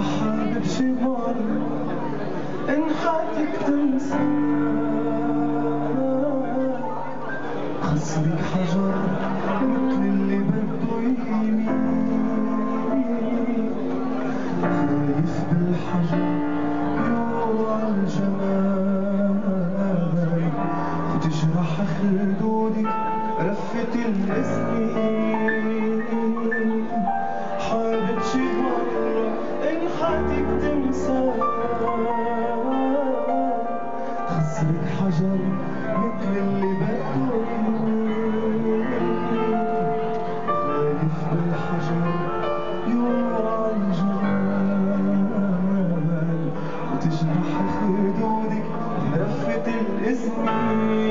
أحب بشمال إنحاتك تنسى. خص بك حجر مثل اللي بده يمين خايف بالحجر يوع الجمال وتجرح خدودك رفة السنين حياتك تنسى. خسرت حجر مثل اللي بده غالف بالحجر يوم ورا الجمال. وتجنح خدودك لفة الاسمين